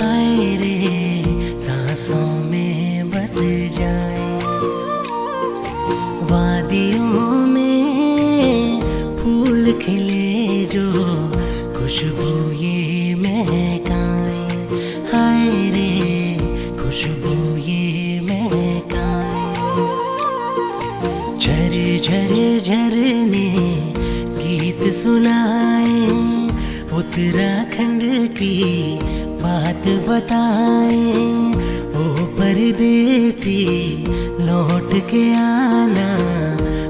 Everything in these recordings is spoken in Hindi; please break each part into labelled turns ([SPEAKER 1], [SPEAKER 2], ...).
[SPEAKER 1] हाय रे, सांसों में बस जाएँ। वादियों में फूल खिले जो खुशबू ये महकाए। हाय रे, खुशबू ये महकाए। झर झर झरने गीत सुनाए उत्तराखंड की बात बताए ओ परदेसी लौट के आना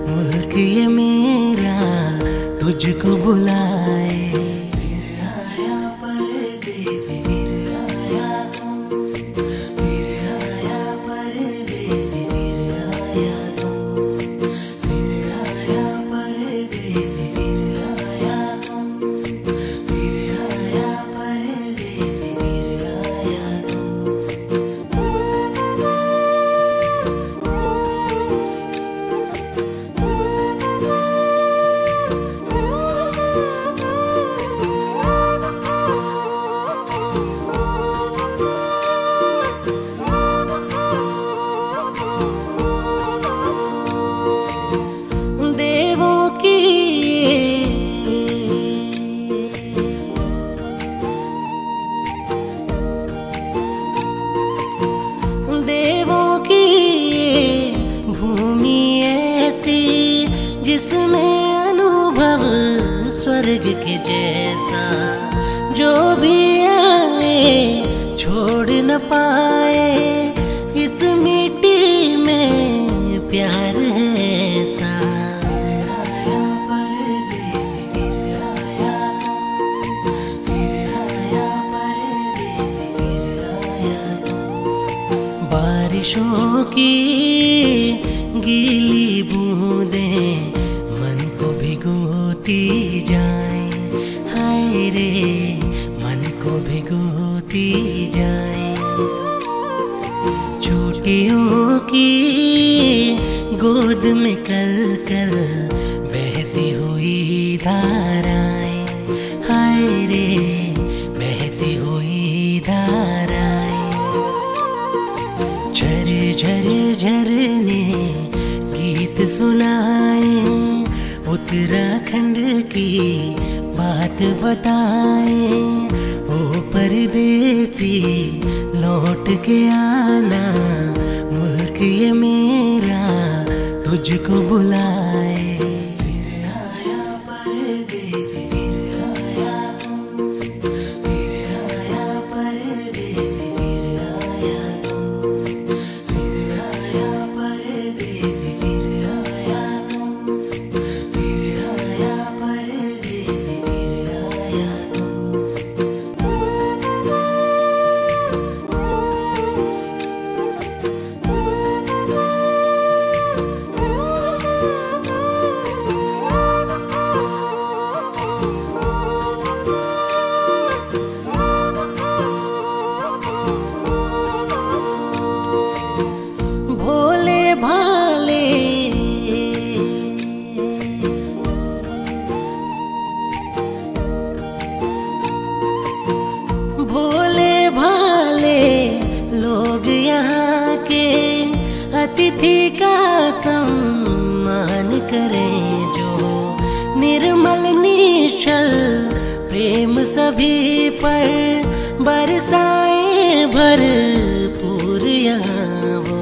[SPEAKER 1] मुल्क ये मेरा तुझको बुलाए। अनुभव स्वर्ग के जैसा, जो भी आए, छोड़ न पाए। इस मिट्टी में प्यार है बारिशों की गीली बूंदें भिगोती जाए। हाय रे, मन को भिगोती जाए। चोटियों की गोद में कल कल बहती हुई धाराएँ। हाय रे, बहती हुई धाराएँ। झर झर झरने गीत सुनाए उत्तराखंड की बात बताए। ओ परदेसी लौट के आना मुल्क ये मेरा तुझको बुलाए अतिथि का कम मान करें जो निर्मल निशल प्रेम सभी पर बरसाए भर वो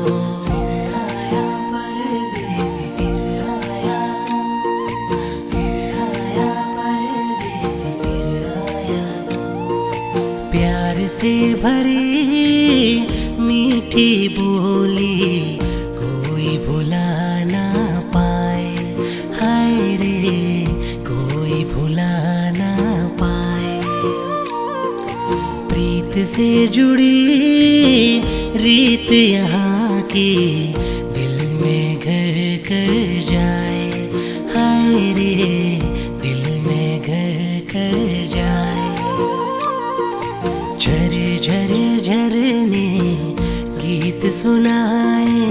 [SPEAKER 1] प्यार से भरी मीठी बोली से जुड़ी रीत यहाँ की दिल में घर कर जाए। हाय रे, दिल में घर कर जाए। झर झर झरने गीत सुनाए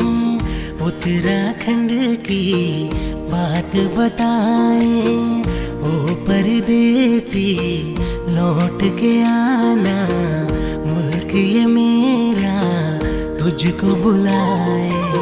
[SPEAKER 1] उत्तराखंड की बात बताए। ओ परदेसी लौट के आना मुल्क ये मेरा तुझको बुलाए।